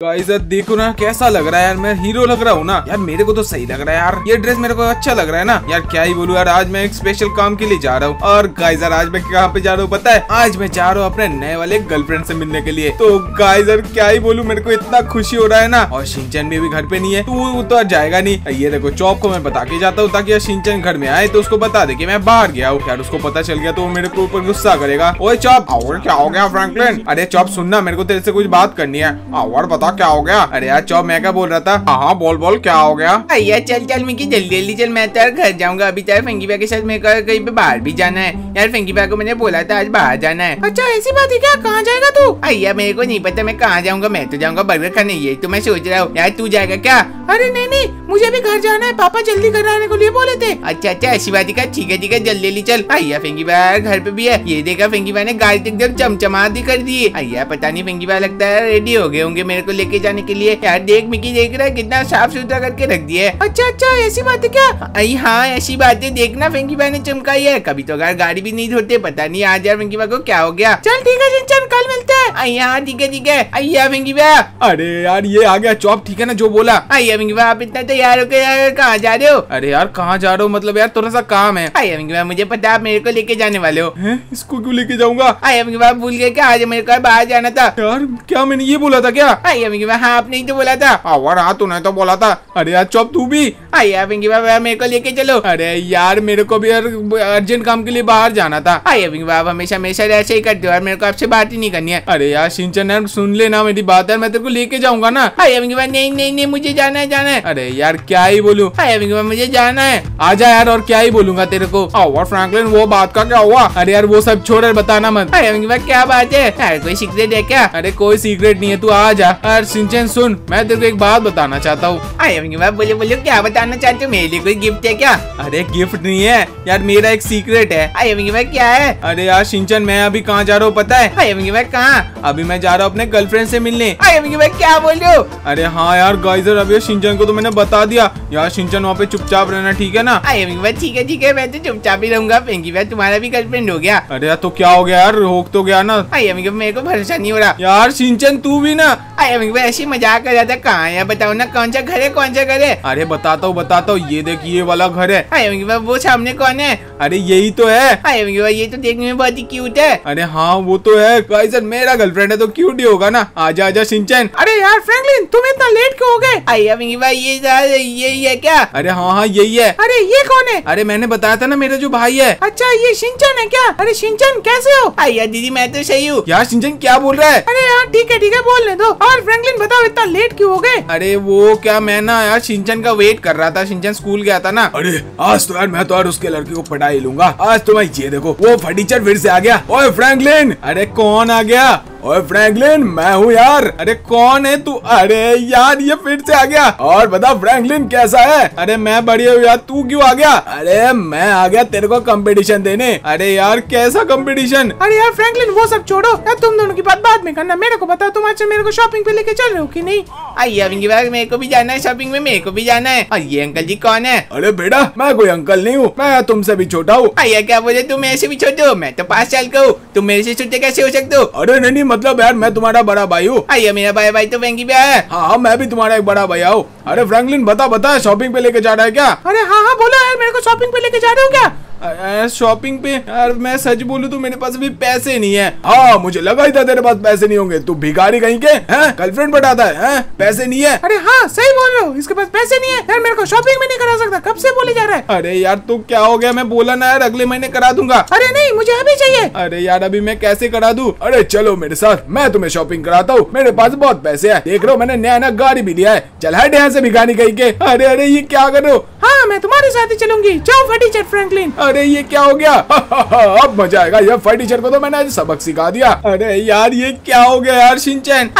Guys यार देखो ना, कैसा लग रहा है यार। मैं हीरो लग रहा हूँ ना। यार, मेरे को तो सही लग रहा है यार। ये ड्रेस मेरे को अच्छा लग रहा है ना। यार, क्या ही बोलूँ यार, आज मैं एक स्पेशल काम के लिए जा रहा हूँ। और गाइस यार, आज मैं कहाँ पे जा रहा हूँ, पता है? आज मैं जा रहा हूँ अपने नए वाले गर्लफ्रेंड से मिलने के लिए। तो गाइस यार, क्या ही बोलूँ, मेरे को इतना खुशी हो रहा है ना। और शिंचन भी घर पे नहीं है। तो वो तो जाएगा नहीं। ये देखो, चौक को मैं बता के जाता हूँ, ताकि शिंचन घर में आए तो उसको बता दे की मैं बाहर गया हूँ। यार, उसको पता चल गया तो मेरे को ऊपर गुस्सा करेगा। ओए चौप और क्या हो गया फ्रैंकलिन अरे चौप सुनना, मेरे को तेरे से कुछ बात करनी है। और क्या हो गया? अरे यार चौ मैं क्या बोल रहा था? हाँ हाँ बोल बोल, क्या हो गया? भैया चल चल, मिकी, जल्दी जल्दी, चल, मैं तो यार घर जाऊँगा। अभी तो फंकी के साथ मेरे कहीं पे बाहर भी जाना है। यार फंकी को मैंने बोला था, आज बाहर जाना है। अच्छा ऐसी बात है क्या? कहाँ जाएगा तू? भैया मेरे को नहीं पता, मैं कहाँ जाऊँगा? मैं तो जाऊँगा बर्गर खाने। ये तो मैं सोच रहा हूँ। यार, तू जाएगा क्या? अरे नहीं नहीं, मुझे भी घर जाना है। पापा जल्दी घर आने को लिए बोले थे। अच्छा अच्छा ऐसी बात का ठीक है ठीक है, जल्दी जल्दी, चल। भैया फेंकी भाई घर पे भी है। ये देखा फेंकी भाई ने गाड़ी एकदम चमचमा दी कर दी। भैया पता नहीं फेंकी भाई लगता है, रेडी हो गए होंगे मेरे को लेके जाने के लिए। यार देख मिकी देख रहा है कितना साफ़ सुथरा करके रख दिया है। अच्छा अच्छा ऐसी बात है क्या हाँ ऐसी बात है देखना फेंकी भाई ने चमकाई है। कभी तो अगर गाड़ी भी नहीं धोते पता नहीं आज यार फेंकी भाई को क्या हो गया। चल ठीक है चल कल मिलते हैं। हाँ ठीक है ठीक है। अय्या फेंकी भाई अरे यार ये आ गया चौप ठीक है ना जो बोला। अय्या फेंकी भाई आप इतना तैयार हो यार कहाँ जा रहे हो? अरे यार कहाँ जा रहे हो? मतलब यार थोड़ा सा काम है। फेंकी भाई मुझे पता आप मेरे को लेके जाने वाले हो। इसको क्यों लेके जाऊँगा? फेंकी भाई भूल गए क्या? आज मेरे को बाहर जाना था। यार क्या मैंने ये बोला था क्या? हाँ आपने ही तो बोला था और हाँ तूने तो बोला था, अरे यार, चौप तू भी। पिंकी बाबा, मेरे को लेके चलो। अरे यार, मेरे को भी अर्जेंट काम के लिए बाहर जाना था। आया पिंकी बाबा, हमेशा हमेशा ऐसे ही करते हो मेरे को आपसे बात ही नहीं करनी है। अरे यार, सिंचन सुन लेना मेरी बात है, मैं तेरे को लेके जाऊँगा ना। पिंकी बाबा, नहीं नहीं नहीं, मुझे जाना है जाना है। अरे यार, क्या ही बोलू। पिंकी बाबा, मुझे जाना है। आजा यार, और क्या ही बोलूँगा तेरे को। और फ्रैंकलिन वो बात का क्या हुआ? अरे यार, वो सब छोड़ बताना मत। बाबा, क्या बात है? यार, कोई सीक्रेट है क्या? अरे कोई सीक्रेट नहीं है, तू आ जा। यार सिंचन सुन मैं तेरे को एक बात बताना चाहता हूँ। बोले बोले क्या बताना चाहते हो? मेरे लिए कोई गिफ्ट है क्या? अरे गिफ्ट नहीं है। यार मेरा एक सीक्रेट है। भाई क्या है? अरे यार सिंचन मैं अभी कहाँ जा रहा हूँ पता है? आई भाई कहाँ? अभी मैं जा रहा हूँ अपने गर्लफ्रेंड से मिलने। आई भाई क्या बोल रहे हो? अरे हाँ यार गाइजर अभी सिंचन को तो मैंने बता दिया। यार सिंचन वहाँ पे चुपचाप रहना ठीक है ना? आई ठीक है ठीक है मैं तो चुपचाप ही रहूँगा। फेंकी भाई तुम्हारा भी गर्लफ्रेंड हो गया। अरे यार तो क्या हो गया यार? रोक तो गया ना। आई मेरे को भरोसा नहीं हो रहा। यार सिंचन तू भी ना। ऐसी मज़ाक कर रहा था कहाँ है? बताओ ना कौन सा घर है कौन सा घर है? अरे बताता हूँ बताता हूँ ये देख ये वाला घर है। वो सामने कौन है? अरे यही तो है। ये तो देखने में बहुत ही क्यूट है। अरे हाँ वो तो है। भाई सर मेरा गर्लफ्रेंड है तो क्यूट ही होगा ना। आजा आजा सिंचन। अरे यार फ्रैंकलिन तुम इतना लेट क्यों हो गए? भाई ये यही है क्या? अरे हाँ हाँ यही है। अरे ये कौन है? अरे मैंने बताया था ना मेरा जो भाई है। अच्छा ये सिंचन है क्या? अरे सिंचन कैसे हो? अय्या दीदी मैं तो सही हूँ। यार सिंचन क्या बोल रहा है? अरे यार ठीक है ठीक है बोलने दो। और फ्रैंकलिन बताओ इतना लेट क्यों हो गए? अरे वो क्या मैं ना यार सिंचन का वेट कर रहा था सिंचन स्कूल गया था ना। अरे, आज तो यार मैं तो यार उसके लड़के को पढ़ाई लूँगा। आज तो मैं ये देखो, वो फर्नीचर फिर से आ गया। ओए फ्रैंकलिन अरे कौन आ गया? ओए फ्रैंकलिन मैं हूँ यार। अरे कौन है तू? अरे यार ये फिर से आ गया। और बता फ्रैंकलिन कैसा है? अरे मैं बढ़िया हूँ यार तू क्यों आ गया? अरे मैं आ गया तेरे को कंपटीशन देने। अरे यार कैसा कंपटीशन अरे यार फ्रैंकलिन वो सब छोड़ो। यार तुम दोनों की बात बाद में करना। मेरे को बताओ तुम आज मेरे को शॉपिंग पे लेके चल रहे हो की नहीं? आइए मेरे को भी जाना है शॉपिंग में मेरे को भी जाना है। और ये अंकल जी कौन है? अरे बेटा मैं कोई अंकल नहीं हूँ मैं तुमसे भी छोटा हूँ। आइया क्या बोले? तुम ऐसे भी छोटे हो मैं तो पाँच साल का हूँ। तुम मेरे से छोटे कैसे हो सकते हो? अरे नहीं मतलब यार मैं तुम्हारा बड़ा भाई हूँ। आइए मेरा भाई भाई तो बैंक भी है। हाँ मैं भी तुम्हारा एक बड़ा भाई हूँ। अरे फ्रैंकलिन बता बता शॉपिंग पे लेके जा रहा है क्या? अरे हाँ हाँ बोलो यार मेरे को शॉपिंग पे लेके जा रहे हो क्या? शॉपिंग पे? यार मैं सच बोलूँ तो मेरे पास अभी पैसे नहीं है। हाँ मुझे लगा ही था तेरे पास पैसे नहीं होंगे। तू भिखारी कहीं के? हैं? गर्लफ्रेंड बताता है हैं? पैसे नहीं है। अरे हाँ सही बोल रहे हो। इसके पास पैसे नहीं है। यार मेरे को शॉपिंग भी नहीं करा सकता। कब से बोले जा रहा है? अरे यार तू क्या हो गया? मैं बोला ना यार अगले महीने करा दूँगा। अरे नहीं मुझे अभी चाहिए। अरे यार अभी मैं कैसे करा दू? अरे चलो मेरे साथ मैं तुम्हें शॉपिंग कराता हूँ। मेरे पास बहुत पैसे है। देख रहे हो मैंने नया नया गाड़ी भी लिया है। चल हट यहाँ से भिखारी कहीं के। अरे अरे ये क्या करो हाँ मैं तुम्हारे साथ ही चलूँगी। जाओ फटीचर फ्रैंकलिन अरे ये क्या हो गया? अब मज़ा आएगा। ये फटीचर को तो मैंने आज सबक सिखा दिया। अरे यार ये क्या हो गया यार सिंचन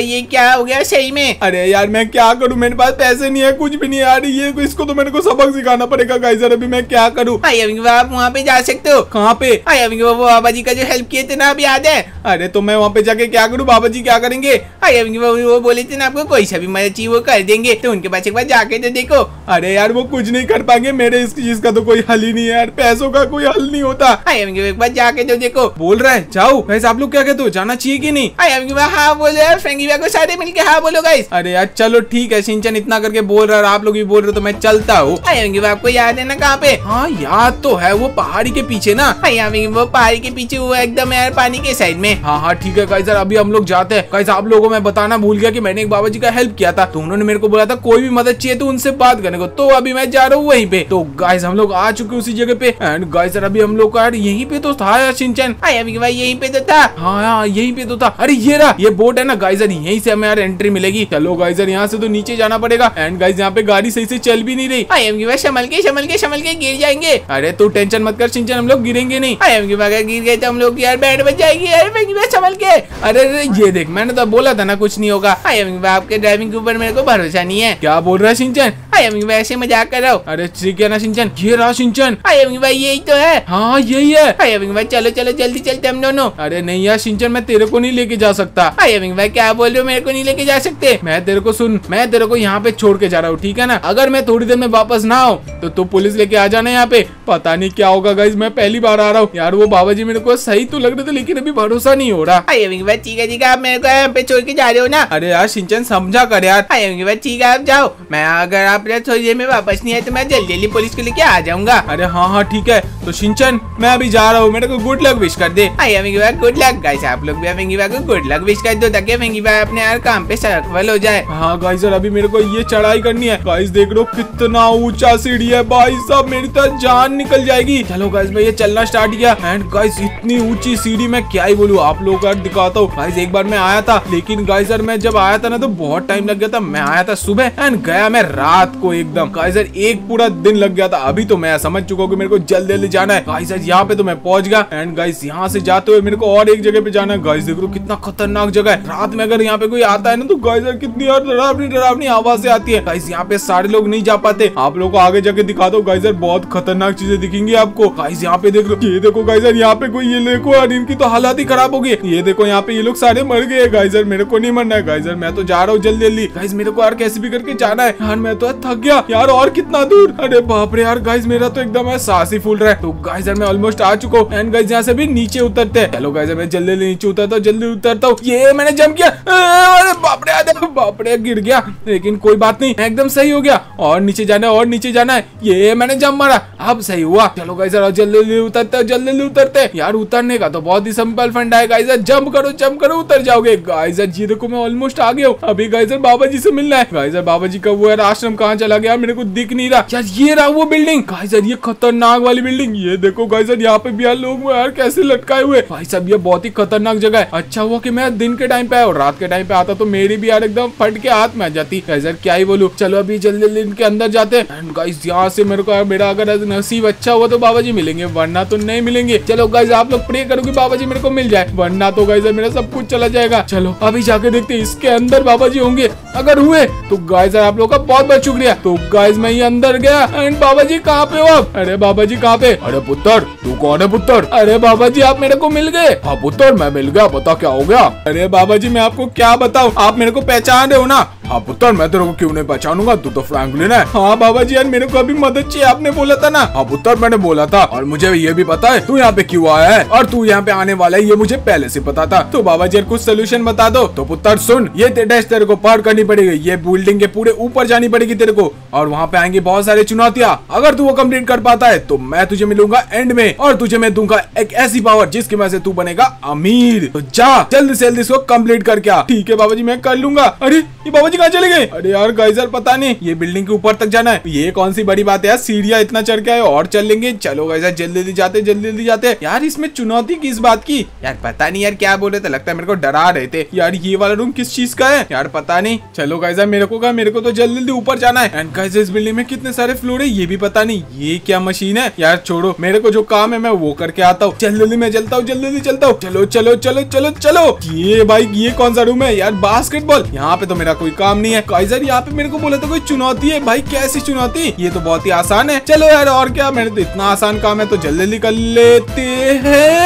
ये क्या हो गया सही में? अरे यार मैं क्या करूँ? मेरे पास पैसे नहीं है कुछ भी नहीं यार ये इसको तो मेरे को सबक सिखाना पड़ेगा गाइजर अभी मैं क्या करूँ? आप वहाँ पे जा सकते हो। कहाँ पे? वो बाबा जी का जो हेल्प किए थे ना अभी याद है? अरे तो मैं वहाँ पे जाके क्या करूँ? बाबा जी क्या करेंगे? वो बोले थे ना आपको कोई सा भी मदद चाहिए वो कर देंगे। तो उनके पास एक बार जाके तो देखो। अरे यार वो कुछ कुछ नहीं कर पाएँगे। मेरे इस चीज़ का तो कोई हल ही नहीं है यार। पैसों का कोई हल नहीं होता। आई एम एक बार जाके तो देखो। बोल रहा है जाओ। वैसे आप लोग क्या कहते हो जाना चाहिए कि नहीं? आई एम हाँ बोलो यार फ्रेंकी को सारे मिलके हाँ बोलो गाइस अरे यार चलो ठीक है सिंचन इतना करके बोल रहा है आप लोग भी बोल रहे हो तो मैं चलता हूँ। आई एम आपको याद है ना कहाँ पे? हाँ याद तो है वो पहाड़ी के पीछे ना। आई एम वो पहाड़ी के पीछे हुआ एकदम यार पानी के साइड में। हाँ हाँ ठीक है काइजर अभी हम लोग जाते हैं। काइजर आप लोगों में बताना भूल गया कि मैंने एक बाबा जी का हेल्प किया था। तो उन्होंने मेरे को बोला था कोई भी मदद चाहिए तो उनसे बात करने को। तो अभी मैं जा रहा हूँ वहीं पे। तो गाइस हम लोग आ चुके उसी जगह पे। एंड गाइस अभी हम लोग का यार यहीं पे तो था यार सिंचन आई एम भाई यहीं पे तो था। हाँ हाँ यहीं पे तो था। अरे ये रहा ये बोट है ना गाइजर यहीं से हमें यार एंट्री मिलेगी। चलो गाइजर यहाँ से तो नीचे जाना पड़ेगा। एंड गाइज़ यहाँ पे गाड़ी सही से चल भी नहीं रही। आई एम भाई संभल के संभल के संभल के गिर जाएँगे। अरे तू टेंशन मत कर सिंचन हम लोग गिरेंगे नहीं। आई एम अगर गिर गए तो हम लोग यार बैठ बच जाएगी। यार संभल के। अरे अरे ये देख मैंने तो बोला था ना कुछ नहीं होगा। आई एम आपके ड्राइविंग के ऊपर मेरे को भरोसा नहीं है। क्या बोल रहा है सिंचन आई एम ऐसे मज़ाक कर रहा हूँ अरे ठीक है ना सिंचन ये रहा सिंचन आई एम भाई यही तो है हाँ यही है आई एम भाई चलो चलो जल्दी चलते हम दोनों अरे नहीं यार सिंचन मैं तेरे को नहीं लेके जा सकता आई एम भाई क्या बोल रहे हो मेरे को नहीं लेके जा सकते मैं तेरे को सुन मैं तेरे को यहाँ पे छोड़ के जा रहा हूँ ठीक है ना? अगर मैं थोड़ी देर में वापस ना आऊँ तो तू पुलिस लेके आ जाना यहाँ पे। पता नहीं क्या होगा गाइज़ मैं पहली बार आ रहा हूँ। यार वो बाबा जी मेरे को सही तो लग रहे थे लेकिन अभी भरोसा नहीं हो रहा। भाई ठीक है ठीक है आप मेरे को यहाँ पे छोड़ के जा रहे हो ना? अरे यार सिंचन समझा कर यार। भाई ठीक है आप जाओ मैं अगर आप थोड़ी देर में वापस नहीं आए तो मैं जल्दी जल्दी पुलिस को लेके आ जाऊँगा। अरे हाँ हाँ ठीक है। तो सिंचन मैं अभी जा रहा हूँ। मेरे को गुड लक विश कर दे। आई एम भाई गुड लक गाइस आप लोग भी फेंगी भाई को गुड लक विश कर दो ताकि फेंगी भाई अपने यार काम पे सफल हो जाए। हाँ गाइस अभी मेरे को ये चढ़ाई करनी है। गाइस देख लो कितना ऊँचा सीढ़ी है। भाई साहब मेरी तो जान निकल जाएगी। चलो गाइस मैं ये चलना स्टार्ट किया। एंड गाइस इतनी ऊँची सीढ़ी मैं क्या ही बोलूँ? आप लोग का दिखाता हूँ। गाइस एक बार मैं आया था लेकिन गाइजर मैं जब आया था ना तो बहुत टाइम लग गया था। मैं आया था सुबह एंड गया मैं रात। को एकदम। गाइजर एक पूरा दिन लग गया था। अभी तो मैं समझ चुका हूँ मेरे को जल्दी जल्दी जाना है। गाइजर यहाँ पे तो मैं पहुँच गया। एंड गाइस यहाँ से जाते हुए मेरे को और एक जगह पे जाना है। गाइस देख लो कितना खतरनाक जगह है। रात में अगर यहाँ पे कोई आता है ना तो गाइजर कितनी और डरावनी डरावनी आवाज़ आती है। गाइस यहाँ पे सारे लोग नहीं जा पाते। आप लोग को आगे जाके दिखा दो। गाइजर बहुत खतरनाक चीज़ें दिखेंगी आपको। गाइस यहाँ पे देख लो ये देखो गाइजर यहाँ पे कोई ये देखो और इनकी तो हालत ही खराब होगी। ये देखो, यहाँ पे ये लोग सारे मर गए। गाइजर मेरे को नहीं मरना है। गाइजर मैं तो जा रहा हूँ जल्दी जल्दी गाइज़ मेरे को यार कैसे भी करके जाना है। यार, मैं तो थक गया। यार, और कितना दूर? अरे बाप रे यार गाइज़ मेरा तो एकदम है सांस ही फूल रहा है। तो गाइजर मैं ऑलमोस्ट आ चुका हूँ। एंड गाइज़ यहाँ से भी नीचे उतरते हैं। चलो गाइजर मैं जल्दी जल्दी नीचे उतरता हूँ, जल्दी उतरता हूँ। ये मैंने जम किया। अरे बाप रे बाप रे, गिर गया। लेकिन कोई बात नहीं, एकदम सही हो गया। और नीचे जाना है, और नीचे जाना है। ये मैंने जम मारा। अब सही हुआ। चलो गाइजर जल्दी जल्दी उतरते जल्दी जल्दी उतरते यार, उतरने का तो बहुत ही सिंपल फंड है। गाइजर जंप करो जंप करो, उतर जाओगे। गाइजर जी देखो, मैं ऑलमोस्ट आ गया हूँ। अभी गाइजर बाबा जी से मिलना है। गाइजर बाबा जी का वो यार, आश्रम कहाँ चला गया, मेरे को दिख नहीं रहा। यार, ये रहा वो बिल्डिंग गाइजर ये खतरनाक वाली बिल्डिंग ये देखो गाइजर यहाँ पे भी यार लोग यार, कैसे लटकाए हुए। भाई साहब, ये बहुत ही खतरनाक जगह है। अच्छा हुआ की मैं दिन के टाइम पे आया और रात के टाइम पे आता तो मेरी भी यार एकदम फट के हाथ में आ जाती। गाइजर क्या ही बोलू। चलो अभी जल्दी जल्दी इनके अंदर जाते गाइस यहाँ से मेरे को मेरा अगर नसीब अच्छा हुआ तो बाबा जी मिलेंगे, वरना तो नहीं मिलेंगे। चलो गाइज़ आप लोग प्रे करो कि बाबा जी मेरे को मिल जाए। वरना तो गाइजर मेरा सब कुछ चला जाएगा। चलो, अभी जाके देखते इसके अंदर बाबा जी होंगे। अगर हुए तो गाइज़ आप लोग का बहुत बहुत शुक्रिया। तो गाइस मैं ये अंदर गया। एंड बाबा जी कहाँ पे हो आप? अरे बाबा जी कहाँ पे? अरे पुत्र तू कौन है पुत्र? अरे बाबा जी आप मेरे को मिल गए। हाँ पुत्र मैं मिल गया बता क्या हो गया? अरे बाबा जी मैं आपको क्या बताऊँ? आप मेरे को पहचान रहे हो ना? हाँ पुत्र, मैं तेरे को क्यों नहीं पहचानूँगा? तू तो फ्रैंकलिन है। हाँ बाबा जी यार, मेरे को अभी मदद चाहिए, आपने बोला था ना? हाँ पुत्र, मैंने बोला था, और मुझे ये भी पता है, तू यहाँ पे क्यों आया है? और तू यहाँ पे आने वाला है, ये मुझे पहले से पता था। तो बाबा जी कुछ सोल्यूशन बता दो। तो पुत्र, सुन, ये टेस्ट तेरे को पार करनी पड़ेगी, ये बिल्डिंग के पूरे ऊपर जानी पड़ेगी तेरे को, और वहाँ पे आएँगे बहुत सारी चुनौतियाँ। अगर तू वो कंप्लीट कर पाता है तो मैं तुझे मिलूँगा एंड में, और तुझे मैं दूँगा एक ऐसी पावर जिसकी वजह से तू बनेगा अमीर। तो जा, जल्दी से जल्दी इसको कंप्लीट करके ठीक है बाबा जी मैं कर लूँगा। अरे, ये बाबा जी कहाँ चले गए अरे यार गाइजर पता नहीं। ये बिल्डिंग के ऊपर तक जाना है। ये कौन सी बड़ी बात है यार? सीढ़ियाँ इतना चढ़ के आए, और चल लेंगे। चलो गाइजर जल्दी जल्दी जाते जल्दी जल्दी जाते यार, इसमें चुनौती किस बात की? यार, पता नहीं यार, क्या बोले थे? लगता है मेरे को डरा रहे थे। यार, ये वाला रूम किस चीज़ का है? यार, पता नहीं। चलो गाइजर मेरे को कहा, मेरे को तो जल्दी जल्दी ऊपर जाना है। एंड गाइजर इस बिल्डिंग में कितने सारे फ्लोर है, ये भी पता नहीं। ये क्या मशीन है? यार, छोड़ो। मेरे को जो काम है, मैं वो करके आता हूँ। जल्दी जल्दी मैं चलता हूँ जल्दी जल्दी चलता हूँ। चलो चलो चलो चलो चलो। ये, भाई, ये कौन सा रूम है? यार बास्केटबॉल यहाँ पे तो मेरा कोई काम काम नहीं है। काइजर, यहाँ पे मेरे को बोला था कोई चुनौती है। भाई, कैसी चुनौती? ये तो बहुत ही आसान है। चलो यार, और क्या? मेरे तो इतना आसान काम है तो जल्दी जल्दी कर लेते हैं।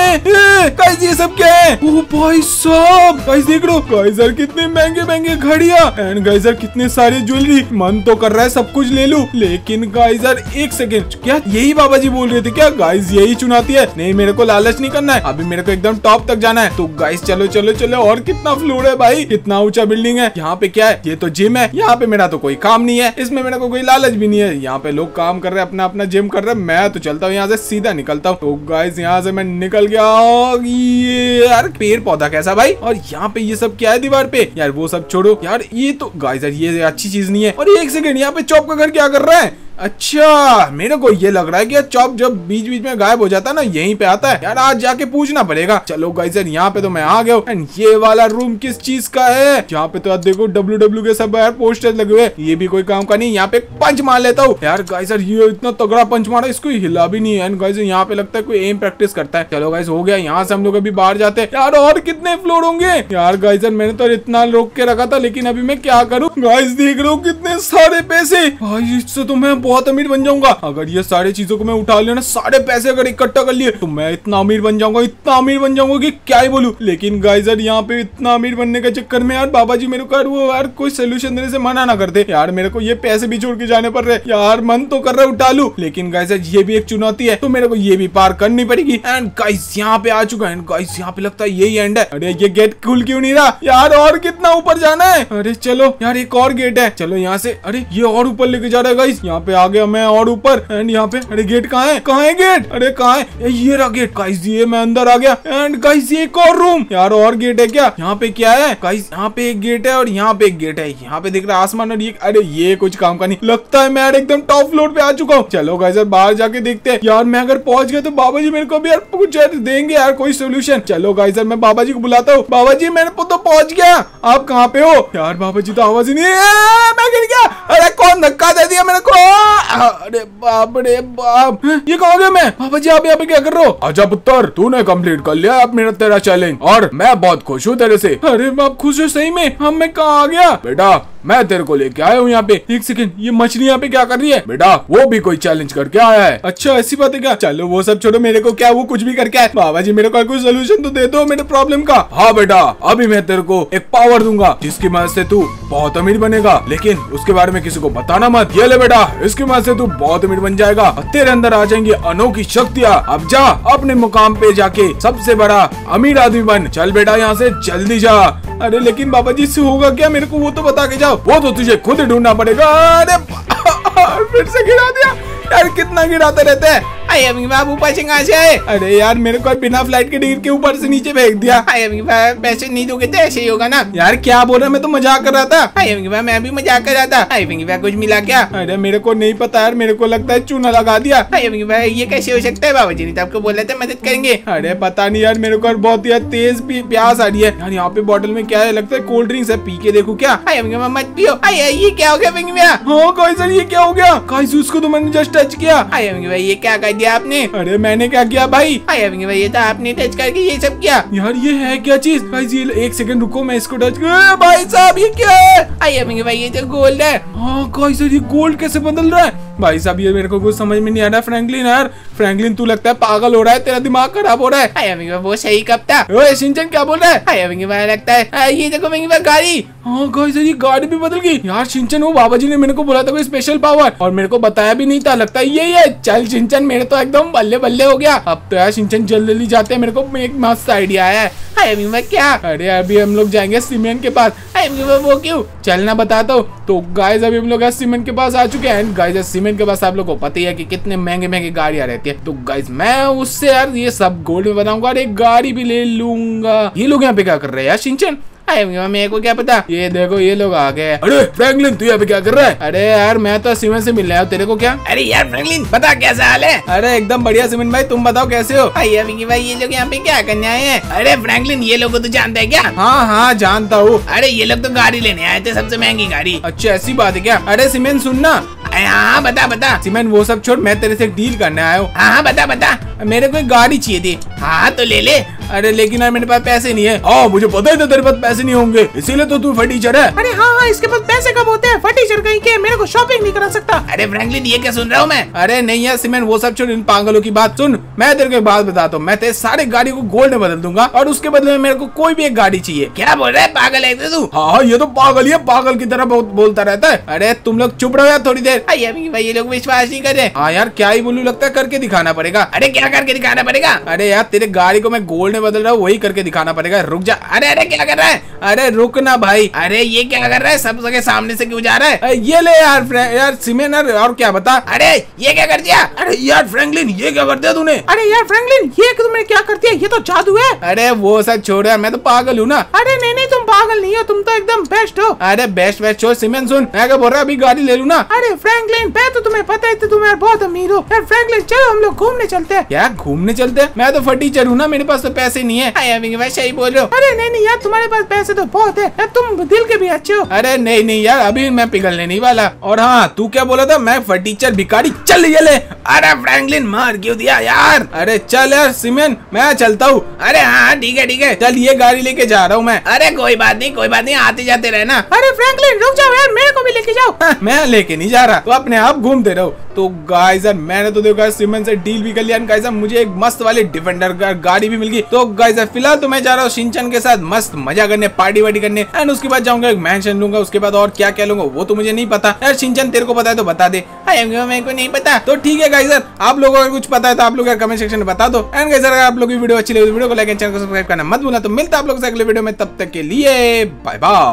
ये सब क्या है? ओ भाई साहब! गाइस देख लो। गाइजर कितने महँगे महँगे घड़िया। एंड गाइजर कितने सारे ज्वेलरी मन तो कर रहा है सब कुछ ले लूँ। लेकिन गाइजर एक सेकेंड क्या यही बाबा जी बोल रहे थे क्या? गाइस यही चुनौती है। नहीं, मेरे को लालच नहीं करना है। अभी मेरे को एकदम टॉप तक जाना है। तो गाइस चलो चलो चलो। और कितना फ्लोर है भाई? कितना ऊँचा बिल्डिंग है। यहाँ पे क्या है? ये तो जिम है। यहाँ पे मेरा तो कोई काम नहीं है। इसमें मेरे को कोई लालच भी नहीं है। यहाँ पे लोग काम कर रहे हैं, अपना अपना जिम कर रहे हैं। मैं तो चलता हूँ यहाँ से, सीधा निकलता हूँ। तो गाइस यहाँ से मैं निकल गया। ये यार पेड़ पौधा कैसा भाई? और यहाँ पे ये सब क्या है दीवार पे? यार वो सब छोड़ो। यार ये तो गाइज़ यार ये अच्छी चीज़ नहीं है। और एक सेकंड यहाँ पे चौप का घर क्या कर रहा है? अच्छा मेरे को ये लग रहा है कि चॉप जब बीच बीच में गायब हो जाता है ना, यहीं पे आता है। यार, आज जाके पूछना पड़ेगा। चलो गाइस यार, यहाँ पे तो मैं आ गया एंड ये वाला रूम किस चीज़ का है? यहाँ पे तो आप देखो डब्ल्यू डब्ल्यू के सब यार पोस्टर लगे हुए ये भी कोई काम का नहीं, यहाँ पे पंच मार लेता हूँ। यार गाइस यार, ये इतना तगड़ा पंच मारा, इसको हिला भी नहीं है। एंड गाइस यहाँ पे लगता है कोई एम प्रैक्टिस करता है। चलो गाइस हो गया, यहाँ से हम लोग अभी बाहर जाते हैं। यार, और कितने फ्लोर होंगे? यार गाइस यार, मैंने तो इतना रोक के रखा था, लेकिन अभी मैं क्या करूँ? गाइस देख रहा हूँ कितने सारे पैसे। इससे तो मैं बहुत अमीर बन जाऊँगा। अगर ये सारी चीज़ों को मैं उठा लिया ना, सारे पैसे अगर इकट्ठा कर लिए तो मैं इतना अमीर बन जाऊँगा, इतना अमीर बन जाऊँगा कि क्या ही बोलू। लेकिन गाइजर यहाँ पे इतना अमीर बनने के चक्कर में यार बाबा जी मेरे को यार कोई सोल्यूशन देने से मना ना करते। यार, मेरे को ये पैसे भी छोड़ के जाने पड़ रहे। यार, मन तो कर रहा है उठा लू। लेकिन गाइजर ये भी एक चुनौती है तो मेरे को ये भी पार करनी पड़ेगी। एंड गाइस यहाँ पे आ चुका है। एंड गाइस यहाँ पे लगता है यही एंड है। अरे, ये गेट खुल क्यों नहीं रहा? यार, और कितना ऊपर जाना है? अरे, चलो, यार, एक और गेट है। चलो, यहाँ से, अरे, ये और ऊपर लेके जा रहा है गाइस यहाँ पे आ गया मैं और ऊपर। एंड यहाँ पे, अरे गेट कहाँ है? कहाँ है गेट अरे कहाँ है? ये रहा गेट गाइस ये मैं अंदर आ गया। एंड गाइस ये एक और रूम यार, और गेट है क्या? यहाँ पे क्या है? गाइस यहाँ पे एक गेट है और यहाँ पे एक गेट है। यहाँ पे दिख रहा है आसमान और ये, अरे ये कुछ काम का नहीं। लगता है मैं यार एकदम टॉप फ्लोर पे आ चुका हूँ। चलो गाइस यार बाहर जाके देखते हैं। यार, मैं अगर पहुँच गया तो बाबा जी मेरे को भी यार कुछ देंगे यार, कोई सोल्यूशन चलो गाइस यार मैं बाबा जी को बुलाता हूँ। बाबा जी मेरे तो पहुँच गया। आप कहाँ पे हो? यार बाबा जी तो आवाज़ ही नहीं मैं गिर गया। अरे कौन धक्का दे दिया मेरे को? अरे बाप रे बाप। ये कहा गया मैं? बाबा जी आप यहाँ पे क्या कर रहे हो? अच्छा पुत्र तूने कंप्लीट कर लिया अब मेरा तेरा चैलेंज और मैं बहुत खुश हूँ तेरे से। अरे बाप खुश हो सही में। हम मैं कहा आ गया? बेटा मैं तेरे को लेके आया हूँ यहाँ पे। एक सेकंड ये मछली यहाँ पे क्या कर रही है? बेटा वो भी कोई चैलेंज करके आया है। अच्छा ऐसी बात है क्या? चलो वो सब छोड़ो मेरे को क्या वो कुछ भी करके आए बाबा जी मेरे को कोई सोल्यूशन तो दे दो मेरे प्रॉब्लम का। हाँ बेटा अभी मैं तेरे को एक पावर दूँगा जिसकी मदद से तू बहुत अमीर बनेगा। लेकिन उसके बारे में किसी को बताना मत। ये ले बेटा इसकी मदद से तू बहुत अमीर बन जाएगा। तेरे अंदर आ जाएँगी अनोखी शक्तियाँ। अब जा, अपने मुकाम पे जाके सबसे बड़ा अमीर आदमी बन। चल बेटा, यहाँ से जल्दी जा। अरे, लेकिन बाबा जी से होगा क्या? मेरे को वो तो बता के जाओ। वो तो तुझे खुद ढूंढना पड़ेगा। अरे फिर से गिरा दिया। यार, कितना गिराते रहते हैं। अरे अभी बाप ऊपर से कहाँ से आए? अरे यार मेरे को बिना फ़्लाइट के टिकट के ऊपर से नीचे फेंक दिया। अरे अभी बाप पैसे नहीं दोगे तो ऐसे ही होगा ना? यार क्या बोल रहा मैं तो मज़ाक कर रहा था। अरे अभी बाप मैं भी मज़ाक कर रहा था। अरे अभी बाप कुछ मिला क्या? अरे मेरे को नहीं पता यार मेरे को लगता है चूना लगा दिया। अरे अभी बाप ये कैसे हो सकता है? बाबा जी ने तो आपको बोला था मदद करेंगे। अरे पता नहीं यार मेरे को बहुत यार तेज प्यास आ रही है। यार यहाँ पे बॉटल में क्या है? लगता है कोल्ड ड्रिंक्स है। पी के देखो क्या। अरे अभी बाप मत पियो। अरे ये क्या हो गया बाप हाँ ये क्या हो गया? उसको तो मैंने जस्ट टच किया। अरे अभी भाई ये क्या दिया आपने? अरे मैंने क्या किया भाई? अभी भाई ये तो आपने टच करके ये सब किया। यार ये है क्या चीज़? भाई जी एक सेकंड रुको मैं इसको टच भाई साहब ये क्या है? अभी भाई ये तो गोल्ड है। हाँ सर ये गोल्ड कैसे बदल रहा है? भाई साहब ये मेरे को कुछ समझ में नहीं आ रहा फ्रैंकलिन यार। फ्रैंकलिन तू लगता है पागल हो रहा है तेरा दिमाग खराब हो रहा है। वो सही कब था? ओए सिंचन क्या बोल रहा है? लगता है ये देखो मेरी गाड़ी। हाँ गाइस ये गाड़ी भी बदल गई। यार सिंचन वो बाबा जी ने मेरे को बोला था कोई स्पेशल पावर और मेरे को बताया भी नहीं था लगता है यही है। चल सिंचन मेरे तो एकदम बल्ले बल्ले हो गया। अब तो यार सिंचन जल्दी जल्दी जाते हैं मेरे को एक मस्त आइडिया आया है अभी मैं क्या? अरे अभी हम लोग जाएँगे सीमेंट के पास। अभी वो क्यों? चलना बताता हूँ तो। गाइस अभी हम लोग सीमेंट के पास आ चुके हैं गाइस सीमेंट के पास आप लोग को पता ही है कि कितने महँगे महँगे गाड़ियाँ रहती है। तो गाइस मैं उससे यार ये सब गोल्ड में बनाऊँगा और एक गाड़ी भी ले लूँगा। ये लोग यहाँ पे क्या कर रहे हैं यार? सिंचन? मेरे को क्या पता? ये देखो ये लोग आ गए। अरे फ्रैंकलिन तू यहाँ पे क्या कर रहा है? अरे यार मैं तो सीमेंट से मिल रहा हूँ। तेरे को क्या? अरे यार फ्रैंकलिन पता कैसा हाल है? अरे एकदम बढ़िया सीमेंट भाई तुम बताओ कैसे हो? अरे भाई ये लोग यहाँ पे क्या करने आए हैं? अरे फ्रैंकलिन ये लोग तो जानते है क्या? हाँ हाँ जानता हूँ। अरे ये लोग तो गाड़ी लेने आए थे सबसे महँगी गाड़ी। अच्छा ऐसी बात है क्या? अरे सीमेंट सुनना। हाँ बता बता। सिमन वो सब छोड़ मैं तेरे से डील करने आया हूँ हाँ बता बता। मेरे को एक गाड़ी चाहिए थी। हाँ तो ले ले। अरे लेकिन यार मेरे पास पैसे नहीं है। हाँ मुझे पता ही था तेरे पास पैसे नहीं होंगे। इसीलिए तो तू फटीचर है। अरे हाँ हाँ इसके पास पैसे कब होते हैं? फटीचर कहीं के मेरे को शॉपिंग नहीं करा सकता। अरे फ्रैंकलिन ये क्या सुन रहा हूँ मैं? अरे नहीं यार सीमेंट वो सब छोड़ इन पागलों की बात सुन। मैं तेरे को एक बात बताता हूँ। मैं तेरे सारे गाड़ी को गोल्ड में बदल दूँगा और उसके बदले में मेरे को कोई भी एक गाड़ी चाहिए। क्या बोल रहा है? पागल है तू? हाँ हाँ ये तो पागल ही है। पागल की तरह बहुत बोलता रहता है। अरे तुम लोग चुप रहो यार थोड़ी देर। भाई ये लोग विश्वास नहीं कर रहे। हाँ यार क्या ही बोलू लगता है करके दिखाना पड़ेगा। अरे क्या करके दिखाना पड़ेगा? अरे यार तेरे गाड़ी को मैं गोल्ड में बदल रहा हूँ वही करके दिखाना पड़ेगा। रुक जा। अरे अरे क्या कर रहा है? अरे रुक ना भाई। अरे ये क्या कर रहा है? सब जगह सामने से क्यों जा रहा है? ये ले यार यार सीमेंट यार और क्या बता? अरे ये क्या कर दिया? अरे यार फ्रैंकलिन ये क्या कर दिया तूने? अरे यार फ्रैंकलिन ये तुमने क्या कर दिया? ये तो जादू है। अरे वो सब छोड़ यार मैं तो पागल हूँ ना। अरे नहीं नहीं तुम पागल नहीं हो तुम तो एकदम बेस्ट हो अरे बेस्ट बेस्ट हो सीमेंट सुन। मैं क्या बोल रहा अभी गाड़ी ले लू ना? अरे फ्रैंकलिन मैं तो तुम्हें पता है तुम यार बहुत अमीर हो। यार फ्रैंकलिन चलो हम लोग घूमने चलते हैं। क्या घूमने चलते हैं? मैं तो फटीचर हूँ ना मेरे पास तो पैसे नहीं है। सही बोल रहा हूँ। अरे नहीं नहीं यार तुम्हारे पास पैसे तो बहुत है। यार तुम दिल के भी अच्छे हो। अरे नहीं नहीं यार अभी मैं पिघलने नहीं वाला। और हाँ तू क्या बोला था? मैं फटीचर भिखारी चल ये ले। अरे फ्रैंकलिन मार क्यों दिया यार? अरे चल यार सीमेंट मैं चलता हूँ। अरे हाँ ठीक है ठीक है। चल ये गाड़ी लेके जा रहा हूँ मैं। अरे कोई बात नहीं कोई बात नहीं आते जाते रहना। अरे फ्रैंकलिन रुक जाओ यार मेरे को भी लेके जाओ। हाँ, मैं लेके नहीं जा रहा। तो अपने आप घूमते रहो। तो गाइस यार मैंने तो देखो सीमेंट से डील भी कर लिया। गाइस मुझे एक मस्त वाली डिफेंडर गाड़ी भी मिल गई। तो गाइस फ़िलहाल तो मैं जा रहा हूँ सिंचन के साथ मस्त मज़ा करने पार्टी वार्टी करने। एंड उसके बाद जाऊँगा एक मैंशन लूँगा उसके बाद और क्या क्या लूँगा वो तो मुझे नहीं पता। यार सिंचन तेरे को पता है तो बता दे। मेरे को नहीं पता। तो ठीक है गाइस आप लोगों को कुछ पता है तो आप लोग कमेंट सेक्शन में बता दो। एंड गाइस अगर आप लोग की वीडियो अच्छी लगी तो वीडियो को लाइक एंड चैनल को सब्सक्राइब करना मत भूलना। तो मिलता है आप लोग से अगले वीडियो में तब तक के लिए बाय बाय